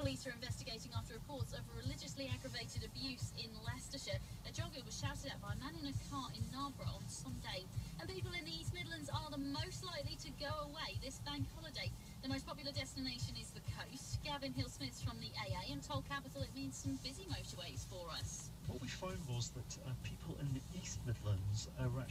Police are investigating after reports of religiously aggravated abuse in Leicestershire. A jogger was shouted at by a man in a car in Narborough on Sunday. And people in the East Midlands are the most likely to go away this bank holiday. The most popular destination is the coast. Gavin Hill-Smith from the AA and told Capital it means some busy motorways for us. What we found was that uh, people in the East Midlands are actually